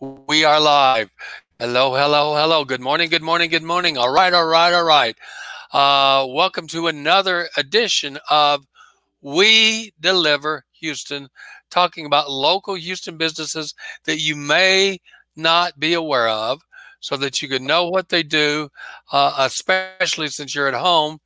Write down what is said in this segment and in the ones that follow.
we are live. Hello, hello, hello. Good morning, good morning, good morning. All right, all right, all right. Uh, welcome to another edition of We Deliver Houston, talking about local Houston businesses that you may not be aware of so that you can know what they do, uh, especially since you're at home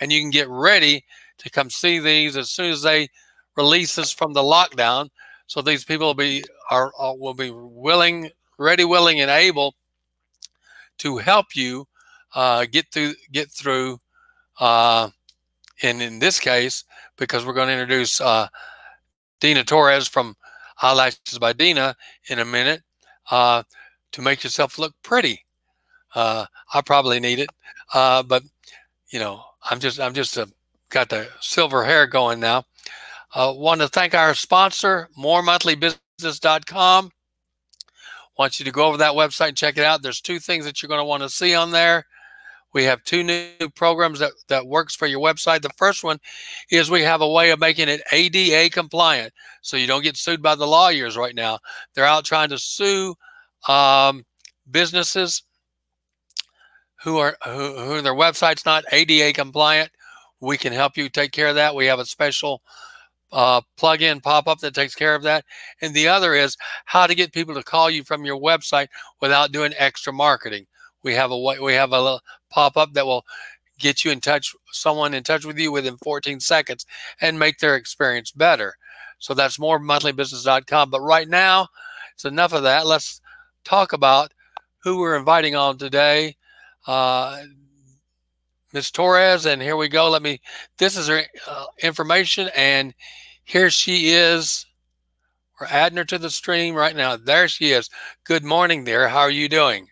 and you can get ready to come see these as soon as they release us from the lockdown. So these people will be are, are will be willing, ready, willing, and able to help you uh, get through get through. Uh, and in this case, because we're going to introduce uh, Dina Torres from Eyelashes by Dina in a minute uh, to make yourself look pretty. Uh, I probably need it, uh, but you know, I'm just I'm just a, got the silver hair going now. Uh, want to thank our sponsor, moremonthlybusiness.com. Want you to go over that website and check it out. There's two things that you're going to want to see on there. We have two new programs that, that works for your website. The first one is we have a way of making it ADA compliant so you don't get sued by the lawyers right now. They're out trying to sue um, businesses who are who, who their website's not ADA compliant. We can help you take care of that. We have a special uh, plug-in pop-up that takes care of that. And the other is how to get people to call you from your website without doing extra marketing. We have a we have a pop-up that will get you in touch someone in touch with you within 14 seconds and make their experience better. So that's more monthlybusiness.com. But right now, it's enough of that. Let's talk about who we're inviting on today. Uh, Miss Torres, and here we go. Let me. This is her uh, information, and here she is. We're adding her to the stream right now. There she is. Good morning, there. How are you doing?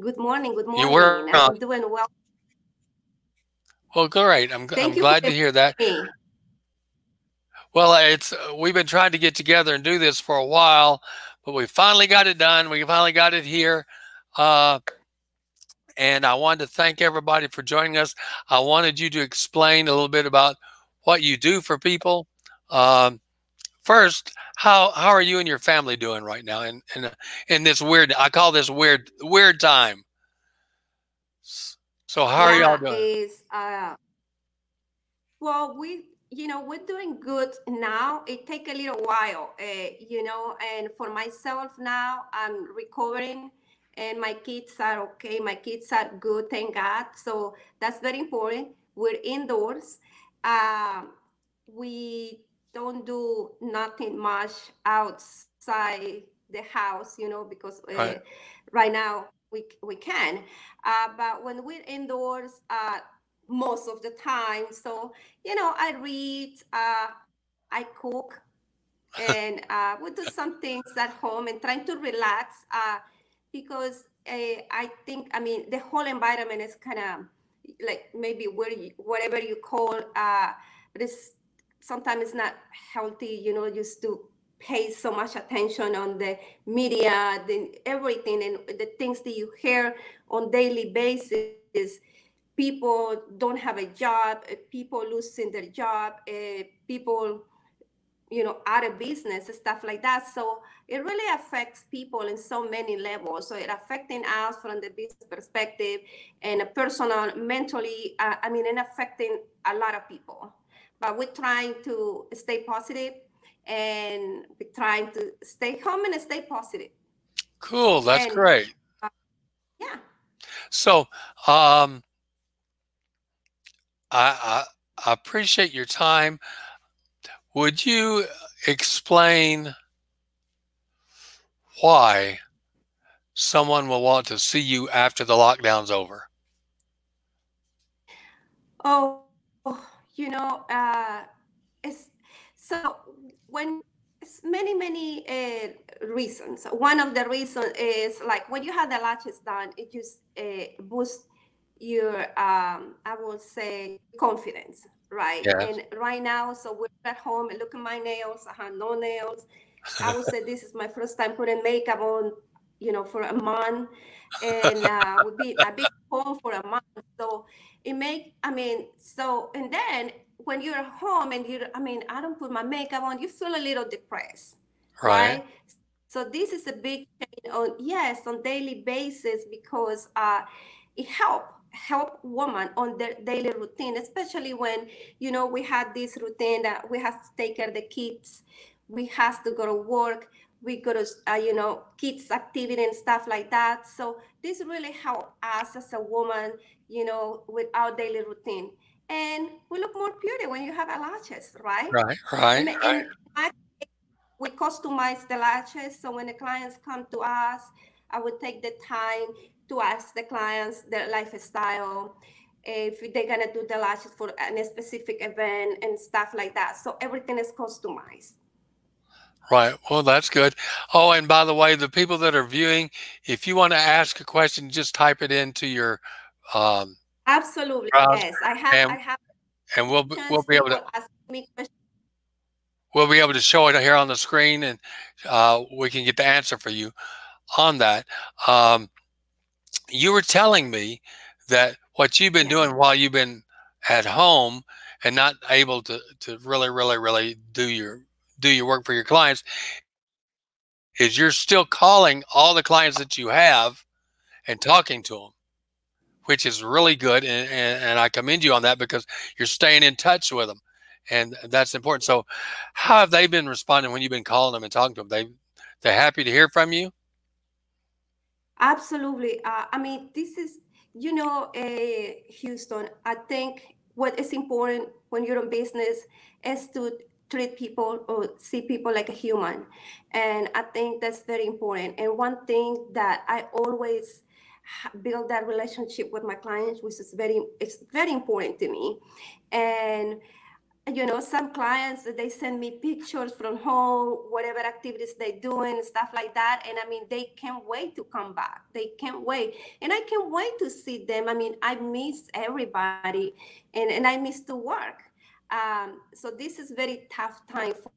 Good morning. Good morning. You were I'm doing well. Well, great. I'm, I'm glad to hear that. Me. Well, it's we've been trying to get together and do this for a while, but we finally got it done. We finally got it here. Uh, and I wanted to thank everybody for joining us. I wanted you to explain a little bit about what you do for people. Um, first, how how are you and your family doing right now in in, in this weird? I call this weird weird time. So how yeah, are y'all doing? Is, uh, well, we you know we're doing good now. It take a little while, uh, you know, and for myself now, I'm recovering and my kids are okay. My kids are good, thank God. So that's very important. We're indoors. Uh, we don't do nothing much outside the house, you know, because uh, right. right. now we we can. Uh, but when we're indoors, uh, most of the time, so you know, I read, uh, I cook, and uh, we do some things at home and trying to relax. Because uh, I think, I mean, the whole environment is kind of like maybe where you, whatever you call, uh, but it's sometimes it's not healthy, you know, just to pay so much attention on the media, the everything, and the things that you hear on daily basis. People don't have a job, people losing their job, uh, people you know out of business stuff like that. So it really affects people in so many levels. So it affecting us from the business perspective and a personal mentally uh, i mean and affecting a lot of people. But we're trying to stay positive and we're trying to stay home and stay positive. Cool. That's and, great. uh, yeah. So um I, I I appreciate your time. Would you explain why someone will want to see you after the lockdown's over? Oh, you know, uh, it's so when many many uh, reasons. One of the reasons is like when you have the lashes done, it just uh, boosts your um, I would say confidence right? And right now, so we're at home and look at my nails. I have no nails. I would say this is my first time putting makeup on, you know, for a month, and uh, would be I've been home for a month. So it make, I mean, so and then when you're at home and you, I mean, I don't put my makeup on, you feel a little depressed. right? right? So this is a big change on yes on daily basis because uh, it help help women on their daily routine, especially when you know we had this routine that we have to take care of the kids, we have to go to work, we go to uh, you know kids activity and stuff like that. So this really help us as a woman, you know, with our daily routine and we look more pretty when you have lashes, right? Right, right. And, right. And we customize the lashes. So when the clients come to us, I would take the time to ask the clients their lifestyle, if they're gonna do the lashes for a specific event and stuff like that. So everything is customized. Right. Well, that's good. Oh, and by the way, the people that are viewing, if you want to ask a question, just type it into your um, Absolutely, yes. I have. And, I have. And we'll we'll be able to ask me questions. We'll be able to show it here on the screen, and uh, we can get the answer for you on that. Um, you were telling me that what you've been doing while you've been at home and not able to to really, really, really do your do your work for your clients is you're still calling all the clients that you have and talking to them which is really good. And, and, and, I commend you on that because you're staying in touch with them. And that's important. So how have they been responding when you've been calling them and talking to them? They, they're happy to hear from you? Absolutely. Uh, I mean, this is, you know, uh, Houston, I think what is important when you're in business is to treat people or see people like a human. And I think that's very important. And one thing that I always build that relationship with my clients, which is very it's very important to me. And you know, some clients they send me pictures from home, whatever activities they doing, stuff like that. And I mean, they can't wait to come back. They can't wait. And I can't wait to see them. I mean, I miss everybody and, and I miss to work. Um, so this is very tough time for,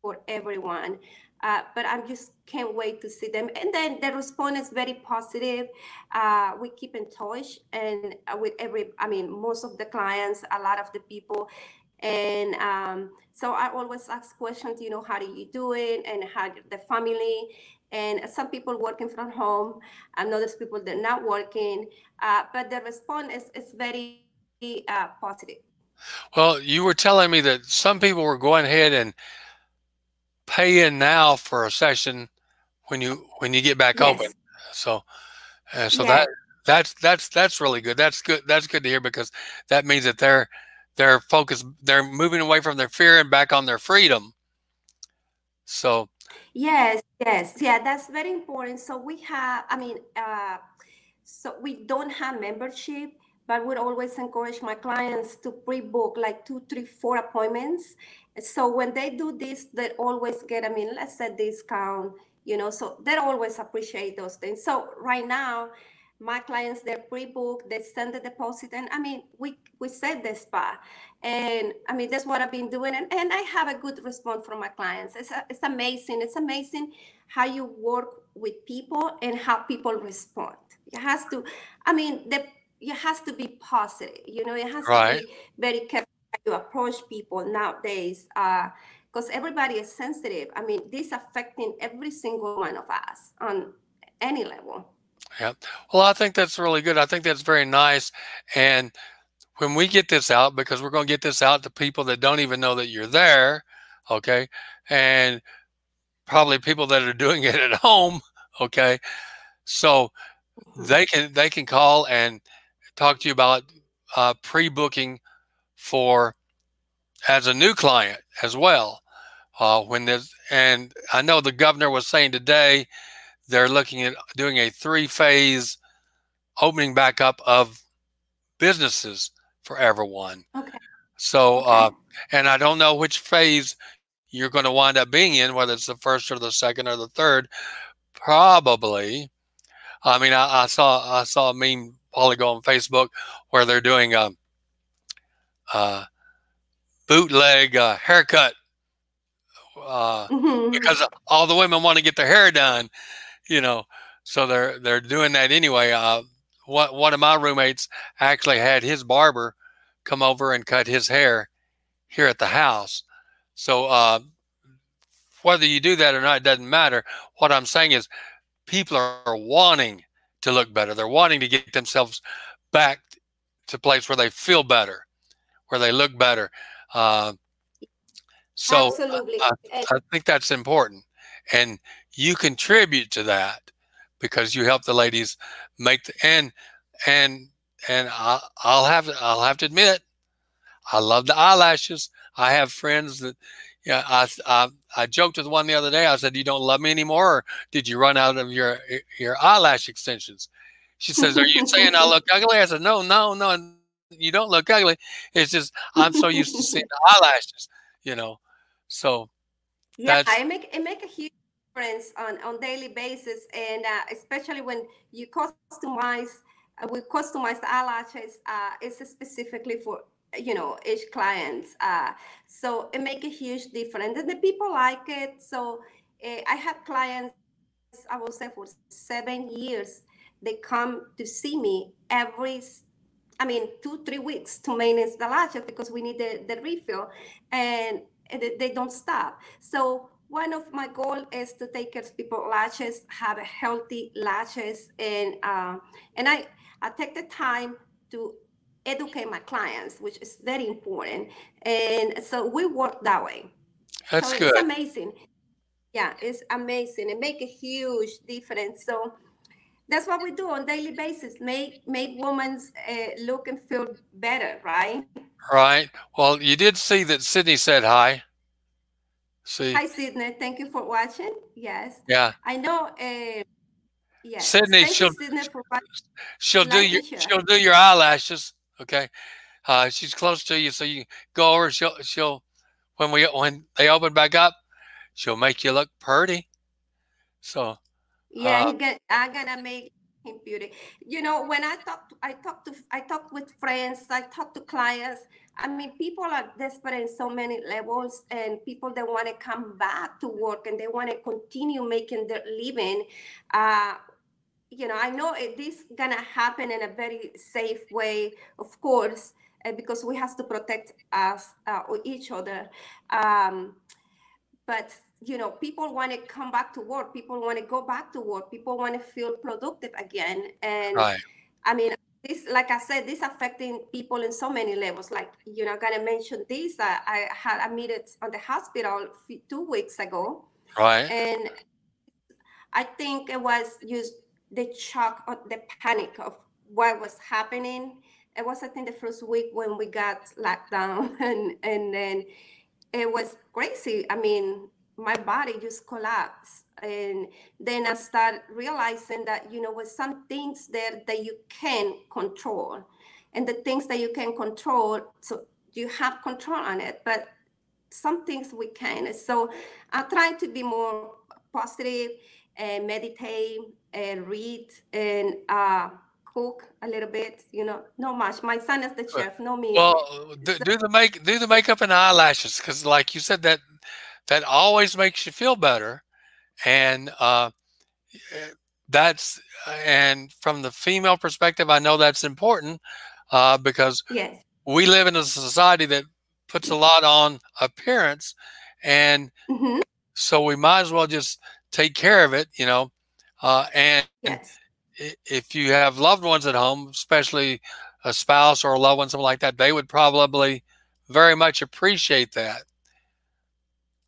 for everyone. Uh, but I just can't wait to see them. And then the response is very positive. Uh, we keep in touch, and uh, with every, I mean, most of the clients, a lot of the people, and um, so I always ask questions. You know, how do you do it, and how the family. And some people working from home, and others people that are not working. Uh, but the response is, is very uh, positive. Well, you were telling me that some people were going ahead and paying now for a session when you when you get back yes. open. So, uh, so that that's that's that's really good. That's good. That's good to hear because that means that they're they're focused. They're moving away from their fear and back on their freedom. So. Yes. Yes. Yeah. That's very important. So we have. I mean. Uh, so we don't have membership but would always encourage my clients to pre-book like two, three, four appointments so when they do this, they always get, I mean, let's say discount, you know, so they always appreciate those things. So right now, my clients, they're pre-book they send the deposit, and I mean, we we set the spa, and I mean, that's what I've been doing, and, and I have a good response from my clients. It's a, it's amazing. It's amazing how you work with people and how people respond. It has to, I mean, the it has to be positive. You know, it has right. to be very careful to approach people nowadays uh, because everybody is sensitive. I mean, this affecting every single one of us on any level. Yeah. Well, I think that's really good. I think that's very nice. And when we get this out, because we're going to get this out to people that don't even know that you're there, okay, and probably people that are doing it at home, okay, so they can they can call and talk to you about uh, pre-booking for as a new client as well. Uh, when this and I know the governor was saying today they're looking at doing a three-phase opening back up of businesses for everyone. Okay. So, okay. Uh, and I don't know which phase you're going to wind up being in, whether it's the first or the second or the third. Probably. I mean, I, I saw I saw a meme polygon on Facebook where they're doing a, uh, bootleg uh, haircut uh, mm-hmm. because all the women want to get their hair done, you know. So they're they're doing that anyway. Uh, one one of my roommates actually had his barber come over and cut his hair here at the house. So uh, whether you do that or not, it doesn't matter. What I'm saying is people are wanting to look better. They're wanting to get themselves back to a place where they feel better, where they look better. Uh, so Absolutely. I, I, think that's important. And you contribute to that because you help the ladies make the, and and and I'll, I'll have I'll have to admit I love the eyelashes. I have friends that yeah, I, I, I joked with one the other day. I said, "You don't love me anymore, or did you run out of your your eyelash extensions?" She says, "Are you saying I look ugly?" I said, "No, no, no. You don't look ugly. It's just I'm so used to seeing the eyelashes, you know. So yeah, I make it make a huge on on daily basis, and uh, especially when you customize. Uh, we customize the eyelashes. Uh, it's specifically for you know each client uh, so it make a huge difference and the people like it so uh, i have clients i will say for seven years they come to see me every i mean two three weeks to maintenance the lashes because we need the, the refill and they don't stop so one of my goal is to take care of people lashes have healthy lashes and uh, and i i take the time to educate my clients, which is very important. And so we work that way. That's so good. It's amazing. Yeah, it's amazing. It make a huge difference. So that's what we do on daily basis. Make make women uh, look and feel better, right? Right. Well, you did see that Sydney said hi. See. Hi, Sydney. Thank you for watching. Yes. Yeah. I know. Uh, yes. Sydney, Thank she'll you, Sydney, she'll do your she'll do your eyelashes. Okay. Uh, she's close to you, so you go over. She'll she'll when we when they open back up, she'll make you look pretty. So yeah, uh, get, I'm gonna make him beauty. You know, when I talk, to, I talk to, I talk with friends, I talk to clients. I mean, people are desperate in so many levels, and people that want to come back to work and they want to continue making their living. Uh, you know, I know it, this gonna happen in a very safe way, of course, uh, because we have to protect us uh, or each other. Um, but you know, people want to come back to work. People want to go back to work. People want to feel productive again. And right. I mean, this, like I said, this affecting people in so many levels. Like you know, gonna mention this. I, I had admitted on the hospital two weeks ago. Right. And I think it was used the shock or the panic of what was happening. It was, I think, the first week when we got locked down, and and then it was crazy. I mean, my body just collapsed, and then I start realizing that you know, with some things there that you can control, and the things that you can control, so you have control on it, but some things we can. So i try to be more positive and meditate and read and uh, cook a little bit. You know, not much. My son is the chef, no me. Well, do, do the make do the makeup and eyelashes because, like you said, that that always makes you feel better, and uh, that's and from the female perspective, I know that's important uh, because yes. we live in a society that puts a lot on appearance, and mm-hmm. so we might as well just take care of it, you know. Uh, and yes. if you have loved ones at home, especially a spouse or a loved one, something like that, they would probably very much appreciate that.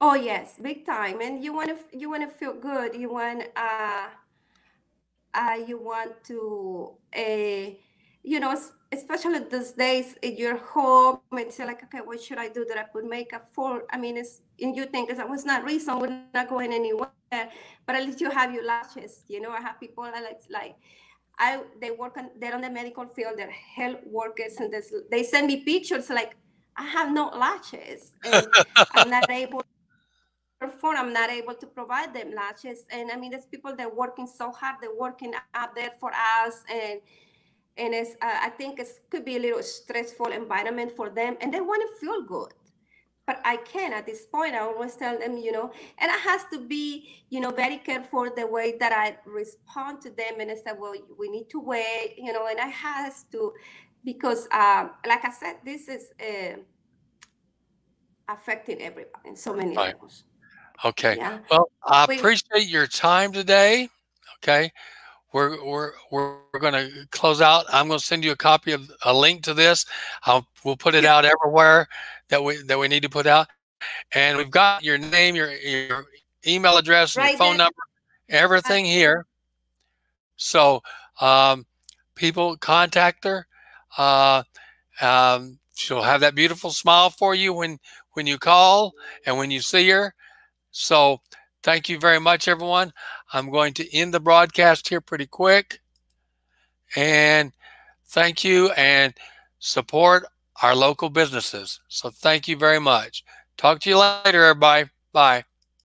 Oh yes, big time. And you want to you want to feel good. You want uh, uh you want to uh, you know especially these days in your home and say like okay what should i do that i put makeup for i mean it's and you think it was not reason we're not going anywhere but at least you have your lashes you know i have people that like like i they work on they're on the medical field they're health workers and this, they send me pictures like i have no lashes and i'm not able perform. I'm not able to provide them. Lashes and i mean there's people that are working so hard they're working out there for us and and it's uh, i think it could be a little stressful environment for them and they want to feel good. But i can at this point. I always tell them you know and I has to be you know very careful the way that i respond to them and i said well we need to wait you know and i has to because um, like i said this is uh, affecting everybody in so many right. levels Okay. Yeah. Well, I appreciate your time today. Okay. We're we're we're, going to close out. I'm going to send you a copy of a link to this. I'll we'll put it out everywhere that we that we need to put out. And we've got your name, your your email address, and your phone there. number, everything here. So um, people contact her. Uh, um, she'll have that beautiful smile for you when when you call and when you see her. So thank you very much, everyone. I'm going to end the broadcast here pretty quick. And thank you and support our local businesses. So thank you very much. Talk to you later, everybody. Bye.